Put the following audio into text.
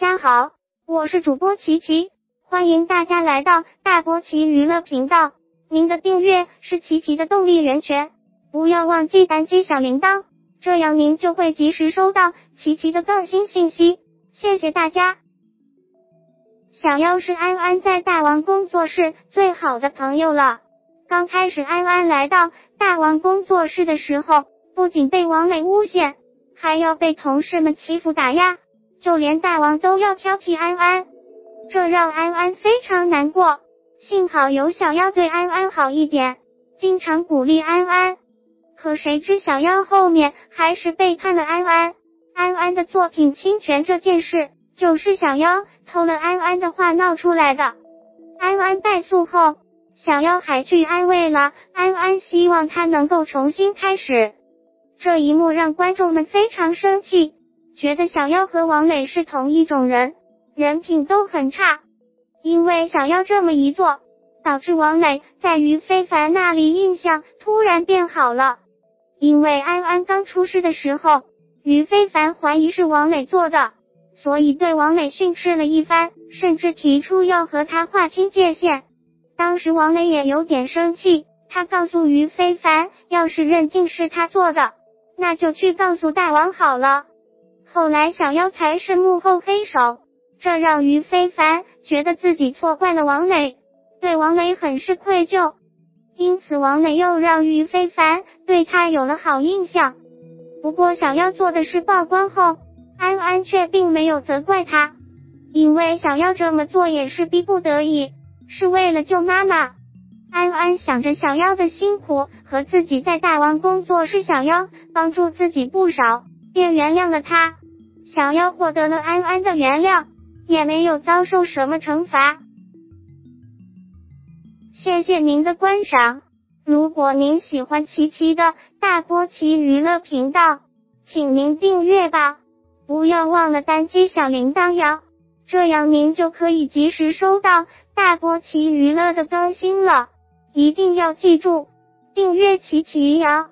家好，我是主播琪琪，欢迎大家来到大波奇娱乐频道。您的订阅是琪琪的动力源泉，不要忘记单击小铃铛，这样您就会及时收到琪琪的更新信息。谢谢大家。小妖是安安在大王工作室最好的朋友了。刚开始安安来到大王工作室的时候，不仅被王磊诬陷，还要被同事们欺负打压。就连大王都要挑剔安安，这让安安非常难过。幸好有小妖对安安好一点，经常鼓励安安。可谁知小妖后面还是背叛了安安。安安的作品侵权这件事，就是小妖偷了安安的画闹出来的。安安败诉后，小妖还去安慰了安安，希望他能够重新开始。这一幕让观众们非常生气。觉得小妖和王磊是同一种人，人品都很差。因为小妖这么一做，导致王磊在于非凡那里印象突然变好了。因为安安刚出事的时候，于非凡怀疑是王磊做的，所以对王磊训斥了一番，甚至提出要和他划清界限。当时王磊也有点生气，他告诉于非凡，要是认定是他做的，那就去告诉大王好了。后来小妖才是幕后黑手，这让于非凡觉得自己错怪了王磊，对王磊很是愧疚。因此王磊又让于非凡对他有了好印象。不过小妖做的事曝光后，安安却并没有责怪他，因为小妖这么做也是逼不得已，是为了救妈妈。安安想着小妖的辛苦和自己在大王工作是，小妖帮助自己不少，便原谅了他。小妖获得了安安的原谅，也没有遭受什么惩罚。谢谢您的观赏，如果您喜欢琪琪的大波奇娱乐频道，请您订阅吧，不要忘了单击小铃铛哟，这样您就可以及时收到大波奇娱乐的更新了。一定要记住订阅琪琪哟。